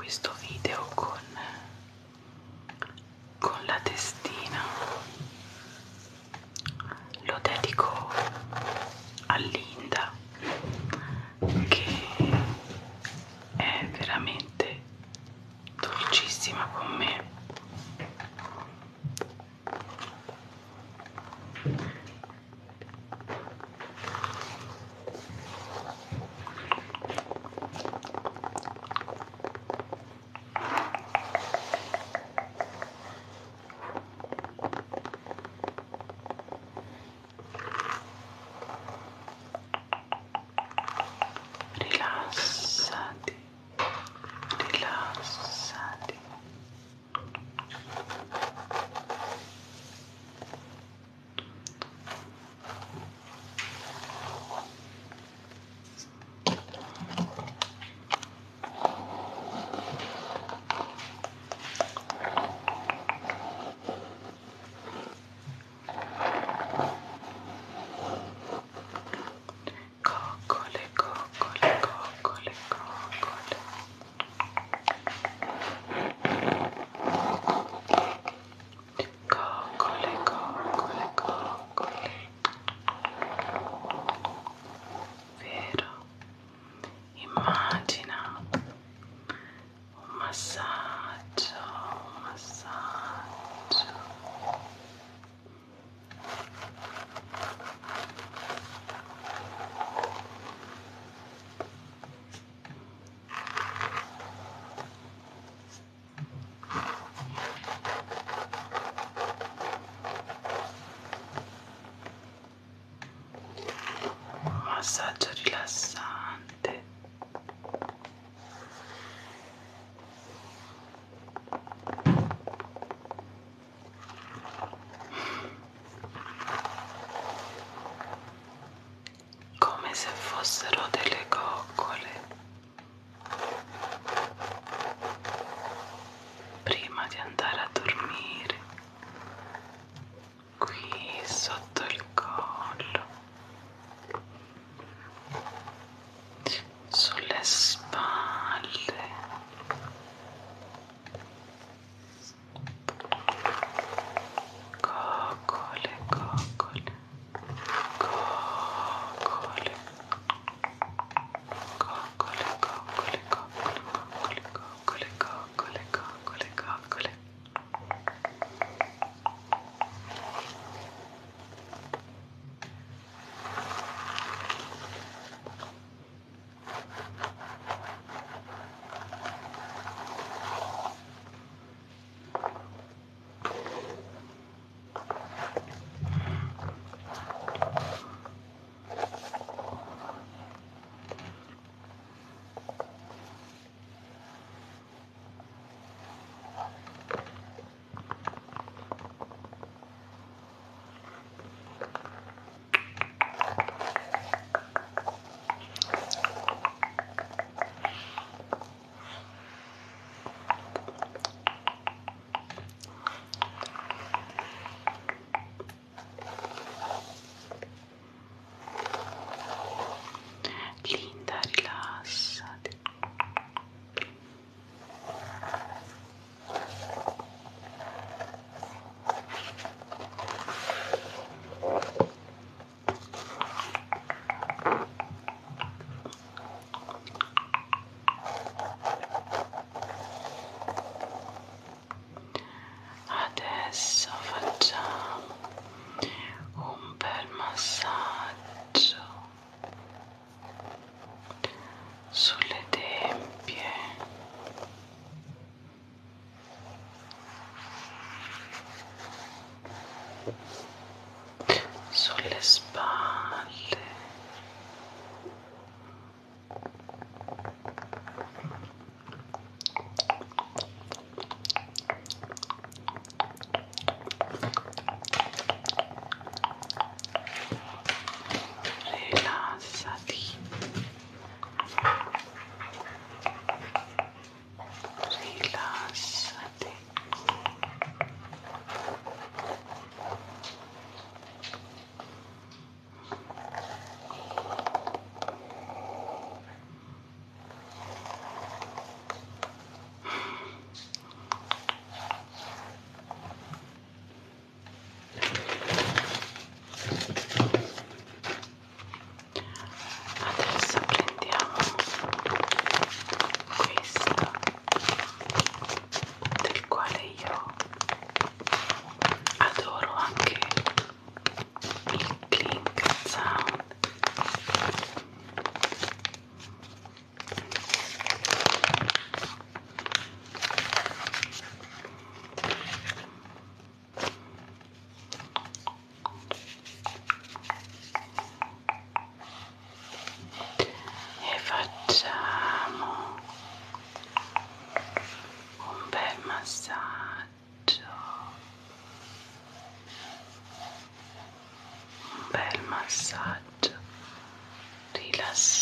questo video con, come Sad. Relax.